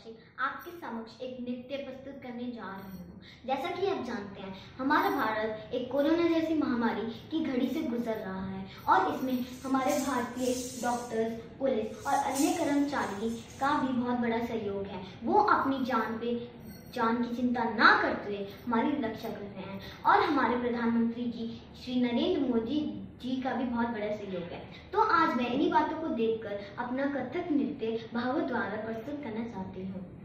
पक्षी आपके समक्ष एक नृत्य प्रस्तुत करने जा रही हूँ। जैसा कि आप जानते हैं, हमारा भारत एक कोरोना जैसी महामारी की घड़ी से गुजर रहा है और इसमें हमारे भारतीय डॉक्टर्स, पुलिस और अन्य कर्मचारी का भी बहुत बड़ा सहयोग है। वो अपनी जान पे जान की चिंता ना करते हुए हमारी रक्षा कर रहे हैं। और हमारे प्रधानमंत्री जी, श्री नरेंद्र मोदी जी का भी बहुत बड़ा सहयोग है। तो आज मैं इन्हीं बातों को देखकर अपना कथक नृत्य भावों द्वारा प्रस्तुत करना चाहती हूँ।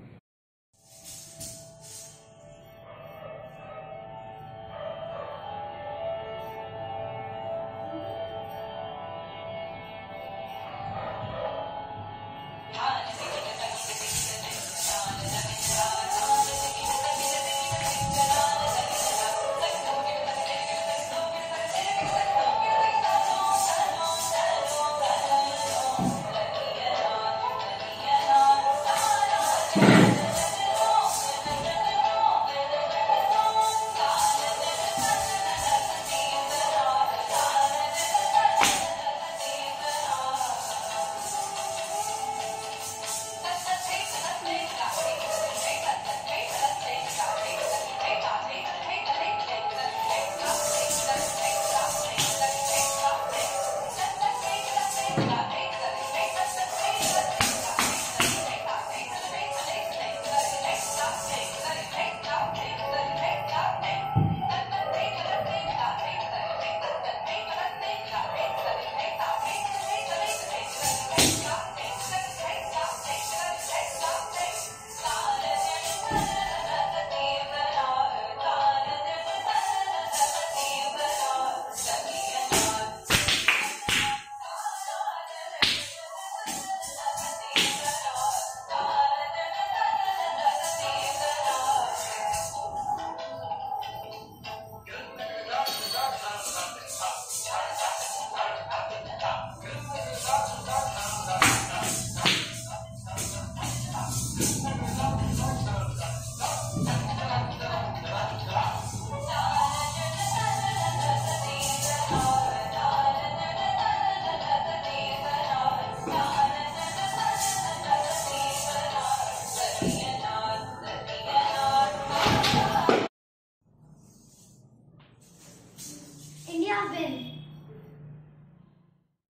Yes. oven.